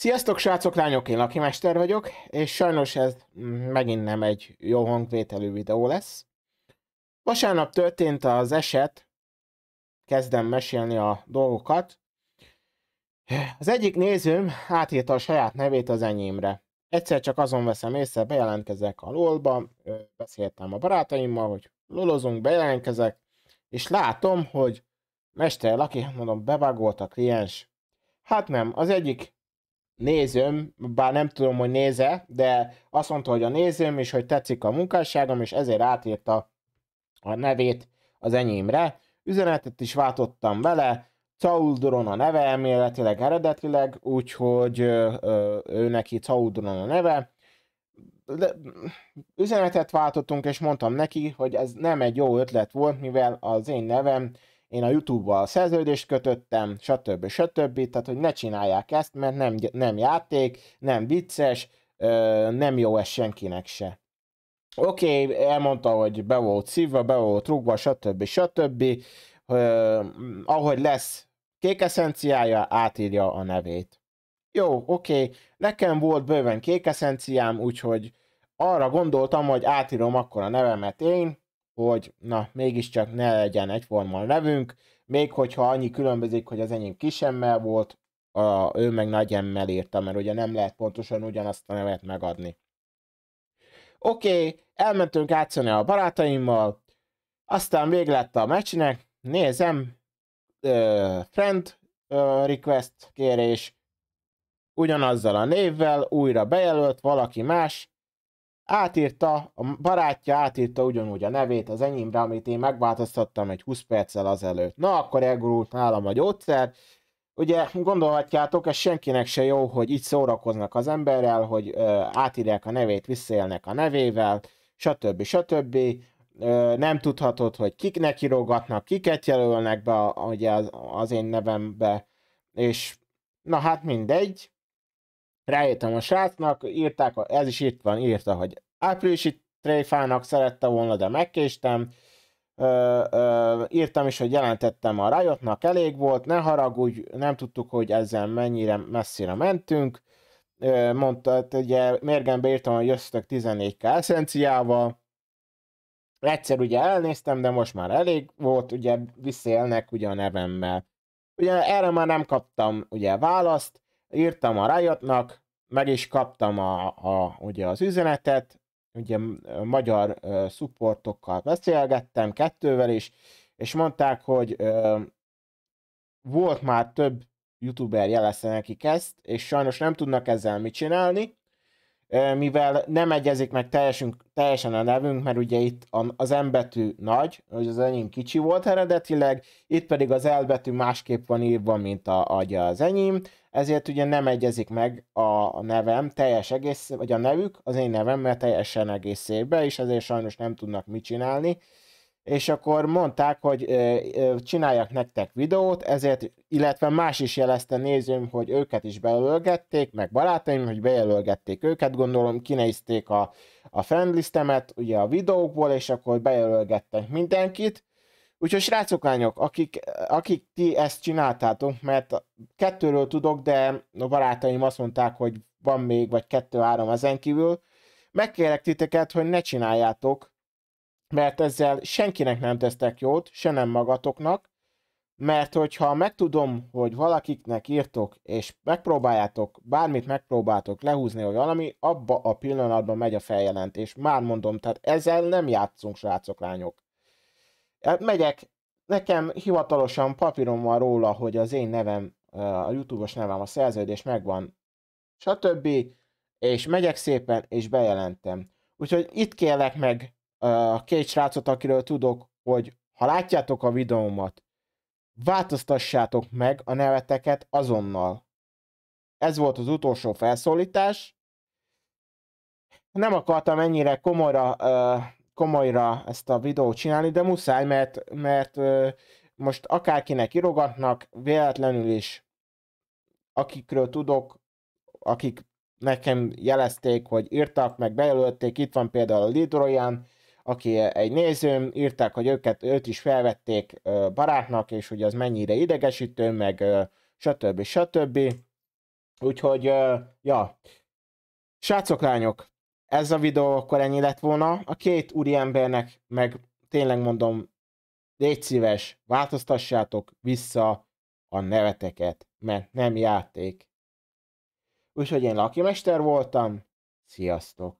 Sziasztok srácok, lányok, én Laki Mester vagyok, és sajnos ez megint nem egy jó hangvételű videó lesz. Vasárnap történt az eset, kezdem mesélni a dolgokat. Az egyik nézőm átírta a saját nevét az enyémre. Egyszer csak azon veszem észre, bejelentkezek a LOL-ba, beszéltem a barátaimmal, hogy lolozunk, bejelentkezek, és látom, hogy Mester Laki, mondom, bevágolt a kliens. Hát nem, az egyik nézőm, bár nem tudom, hogy néze, de azt mondta, hogy a nézőm, és hogy tetszik a munkásságom, és ezért átírta a nevét az enyémre. Üzenetet is váltottam vele, Caulduron a neve elméletileg eredetileg, úgyhogy ő neki Caulduron a neve. De, üzenetet váltottunk, és mondtam neki, hogy ez nem egy jó ötlet volt, mivel az én nevem én a YouTube-val szerződést kötöttem, stb. stb. Tehát, hogy ne csinálják ezt, mert nem, nem játék, nem vicces, nem jó ez senkinek se. Oké, okay, elmondta, hogy be volt szívva, be volt rúgva, stb. stb. Uh, ahogy lesz kékeszenciája, átírja a nevét. Jó, oké, okay. nekem volt bőven kékeszenciám, úgyhogy arra gondoltam, hogy átírom akkor a nevemet én, hogy na, mégiscsak ne legyen egyforma a nevünk, még hogyha annyi különbözik, hogy az enyém kisemmel volt, a, ő meg nagy emmel írta, mert ugye nem lehet pontosan ugyanazt a nevet megadni. Oké, okay, elmentünk átszani a barátaimmal, aztán vég lett a meccsnek, nézem, uh, friend uh, request kérés, ugyanazzal a névvel, újra bejelölt valaki más, átírta, a barátja átírta ugyanúgy a nevét az enyémre, amit én megváltoztattam egy 20 perccel azelőtt. Na, akkor elgurult nálam a gyógyszer. Ugye gondolhatjátok, ez senkinek se jó, hogy így szórakoznak az emberrel, hogy ö, átírják a nevét, visszaélnek a nevével, stb. stb. Ö, nem tudhatod, hogy kiknek írogatnak, kiket jelölnek be ugye az, az én nevembe, és na hát mindegy, rájöttem a srácnak, írták, ez is itt van, írta, hogy áprilisi tréfának szerette volna, de megkéstem, ö, ö, írtam is, hogy jelentettem a Riotnak, elég volt, ne haragudj, nem tudtuk, hogy ezzel mennyire messzire mentünk, ö, mondta, ugye mérgembe írtam, hogy jösszök 14k eszenciával, egyszer ugye elnéztem, de most már elég volt, ugye visszaélnek ugye a nevemmel. Ugye erre már nem kaptam ugye választ, írtam a Riotnak, meg is kaptam a, a, ugye az üzenetet, ugye magyar uh, supportokkal beszélgettem, kettővel is, és mondták, hogy uh, volt már több youtuber jelezte nekik ezt, és sajnos nem tudnak ezzel mit csinálni, mivel nem egyezik meg teljesen, teljesen a nevünk, mert ugye itt az M betű nagy, hogy az enyém kicsi volt eredetileg, itt pedig az L betű másképp van írva, mint a, a az enyém, ezért ugye nem egyezik meg a nevem teljes egész, vagy a nevük az én nevemmel teljesen egészében, és ezért sajnos nem tudnak mit csinálni és akkor mondták, hogy csinálják nektek videót, ezért, illetve más is jelezte nézőm, hogy őket is bejelölgették, meg barátaim, hogy bejelölgették őket, gondolom kinézték a, a friendlistemet ugye a videókból, és akkor bejelölgettek mindenkit, Úgyhogy srácok, lányok, akik, akik ti ezt csináltátok, mert kettőről tudok, de a barátaim azt mondták, hogy van még, vagy kettő-három ezen kívül, megkérek titeket, hogy ne csináljátok, mert ezzel senkinek nem tesztek jót, se nem magatoknak, mert hogyha megtudom, hogy valakiknek írtok, és megpróbáljátok, bármit megpróbáltok lehúzni, hogy valami, abba a pillanatban megy a feljelentés. Már mondom, tehát ezzel nem játszunk, srácok, lányok. Hát megyek, nekem hivatalosan papírom van róla, hogy az én nevem, a YouTube-os nevem, a szerződés megvan, stb. És megyek szépen, és bejelentem. Úgyhogy itt kérlek meg a két srácot, akiről tudok, hogy ha látjátok a videómat, változtassátok meg a neveteket azonnal. Ez volt az utolsó felszólítás. Nem akartam ennyire komolyra, komolyra ezt a videót csinálni, de muszáj, mert, mert most akárkinek irogatnak, véletlenül is, akikről tudok, akik nekem jelezték, hogy írtak, meg bejelölték, itt van például a Lidroyan, aki egy nézőm, írták, hogy őket, őt is felvették barátnak, és hogy az mennyire idegesítő, meg stb. stb. Úgyhogy, ja. Srácok, lányok, ez a videó akkor ennyi lett volna. A két úri embernek meg tényleg mondom, légy szíves, változtassátok vissza a neveteket, mert nem játék. Úgyhogy én Laki Mester voltam, sziasztok!